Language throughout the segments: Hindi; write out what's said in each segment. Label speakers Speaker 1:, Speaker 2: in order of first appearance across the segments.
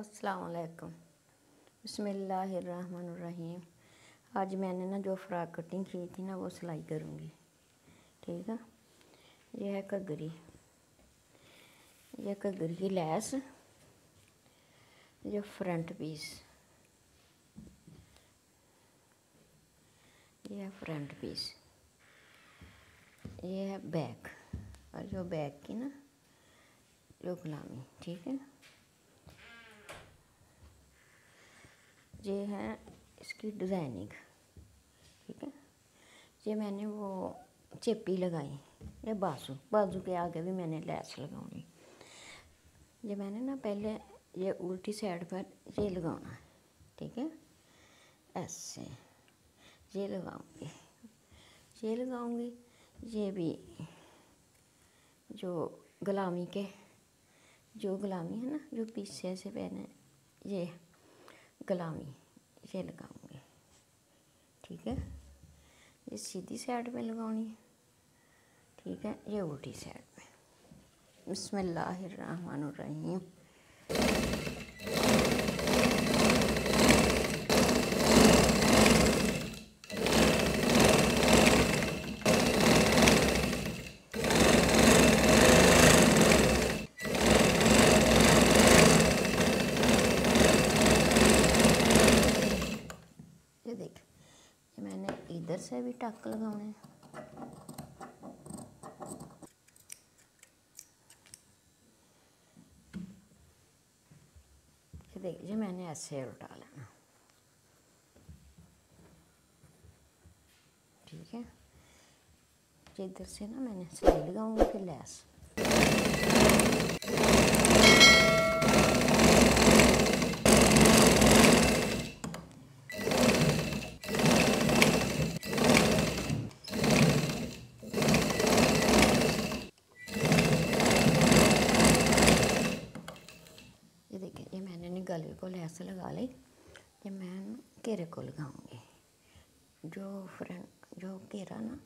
Speaker 1: असलकम बसमीम आज मैंने ना जो फ्रॉक कटिंग की थी ना वो सिलाई करूँगी। ठीक है? ये है घगरी यह घगरी की लैस। जो फ्रंट पीस। ये है फ्रंट पीस। ये है बैक। और जो बैक की ना जो गुलामी ठीक है? ये है इसकी डिज़ाइनिंग, ठीक है? ये मैंने वो चेपी लगाई, ये बाजू बाजू के आगे भी मैंने लैस लगानी ये मैंने ना पहले ये उल्टी साइड पर ये लगाना है, ठीक है? ऐसे ये लगाऊँगी ये लगाऊँगी, ये भी जो गुलामी के, जो गुलामी है ना, जो पीछे से पहने, ये। गुलामी ये लगाऊँगी। ठीक है? ये सीधी साइड पे लगानी ठीक है? ये उल्टी साइड पे बिस्मिल्लाहिर्रहमानिर्रहीम इधर से भी टक लगाने देखिए मैंने ऐसे उल्टा लेना। ठीक है? इधर से ना मैंने सिलाई लगाऊँगी, फिर लैस। लैस लगा ली तो मैं घेरे को लगाऊँगी। जो फ्रंट जो घेरा ना,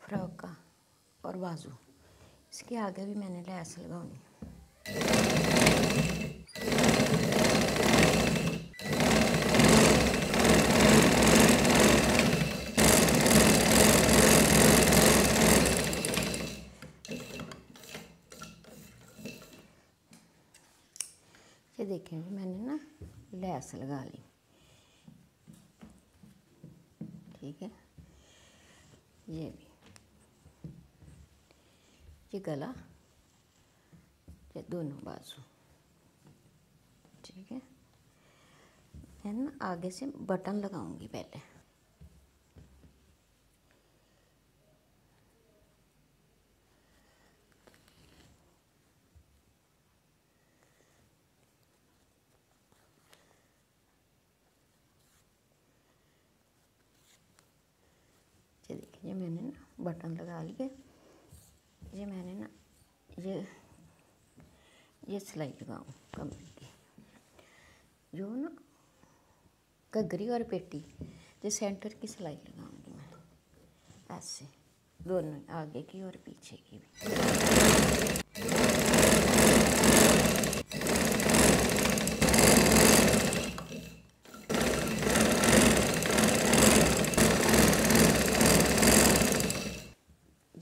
Speaker 1: फ्रॉक का और बाजू, इसके आगे भी मैंने लैस लगानी ये जी, मैंने ना लैस लगा ली। ठीक है? ये भी। ये गला, ये दोनों बाजू। ठीक है? ना आगे से बटन लगाऊँगी पहले। ये मैंने ना बटन लगा लिए। ये मैंने ना ये ये सिलाई लगाऊँ कमर की। जो ना घगरी और पेटी, ये सेंटर की सिलाई लगाऊँगी मैं। ऐसे, दोनों आगे की और पीछे की भी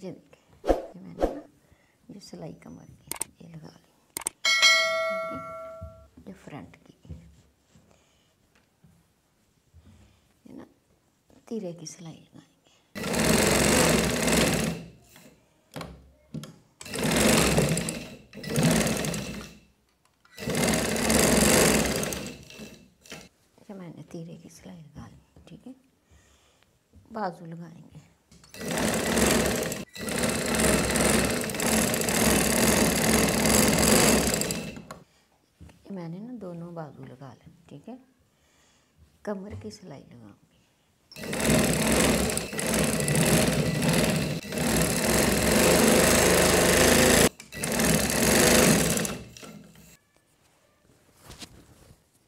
Speaker 1: ये देखिए ये मैंने ना ये सिलाई कमर की ये लगा ली। ठीक है फ्रंट की। ये ना तीरे की सिलाई मैंने तीरे की सिलाई लगा ली, ठीक है? बाजू लगाएँगे मैंने बाजू लगा लें, ठीक है? कमर की सिलाई लगाऊँगी।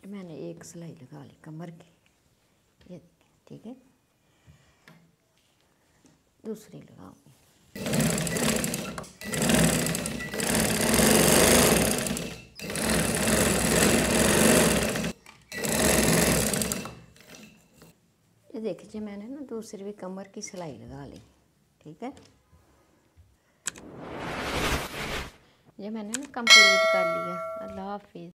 Speaker 1: मैंने एक सिलाई लगा ली कमर की, ये ठीक है? दूसरी लगाऊँगी। देखिए मैंने ना दूसरी भी कमर की सिलाई लगा ली, ठीक है? ये मैंने ना कंप्लीट कर लिया।